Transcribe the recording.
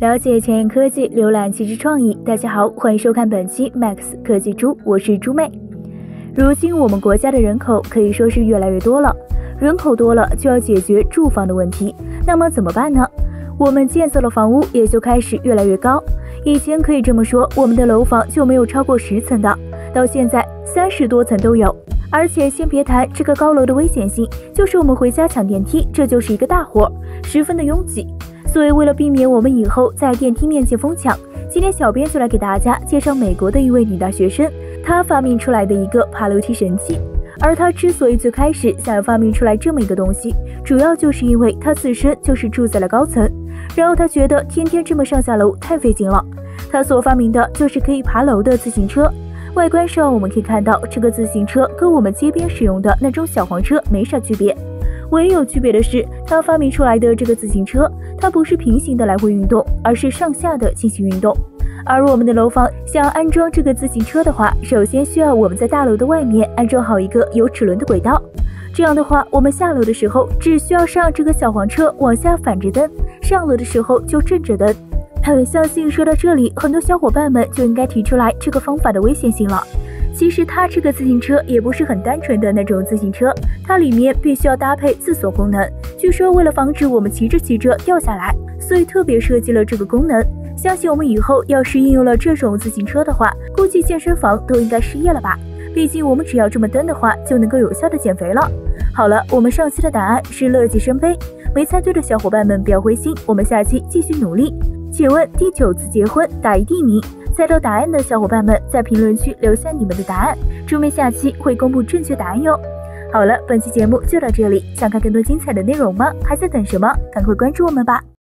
了解前沿科技，浏览奇智创意。大家好，欢迎收看本期 Max 科技猪，我是猪妹。如今我们国家的人口可以说是越来越多了，人口多了就要解决住房的问题，那么怎么办呢？我们建造的房屋也就开始越来越高。以前可以这么说，我们的楼房就没有超过十层的，到现在三十多层都有。而且先别谈这个高楼的危险性，就是我们回家抢电梯，这就是一个大活，十分的拥挤。所以，为了避免我们以后在电梯面前疯抢，今天小编就来给大家介绍美国的一位女大学生，她发明出来的一个爬楼梯神器。而她之所以最开始想要发明出来这么一个东西，主要就是因为她自身就是住在了高层，然后她觉得天天这么上下楼太费劲了，她所发明的就是可以爬楼的自行车。外观上我们可以看到，这个自行车跟我们街边使用的那种小黄车没啥区别。唯一有区别的是，他发明出来的这个自行车，它不是平行的来回运动，而是上下的进行运动。而我们的楼房想要安装这个自行车的话，首先需要我们在大楼的外面安装好一个有齿轮的轨道。这样的话，我们下楼的时候只需要上这个小黄车往下反着蹬，上楼的时候就正着蹬。很相信说到这里，很多小伙伴们就应该提出来这个方法的危险性了。其实它这个自行车也不是很单纯的那种自行车，它里面必须要搭配自锁功能。据说为了防止我们骑着骑着掉下来，所以特别设计了这个功能。相信我们以后要是应用了这种自行车的话，估计健身房都应该失业了吧？毕竟我们只要这么蹬的话，就能够有效的减肥了。好了，我们上期的答案是乐极生悲，没猜对的小伙伴们不要灰心，我们下期继续努力。请问第九次结婚打一地名？猜到答案的小伙伴们，在评论区留下你们的答案，猪妹下期会公布正确答案哟。好了，本期节目就到这里，想看更多精彩的内容吗？还在等什么？赶快关注我们吧！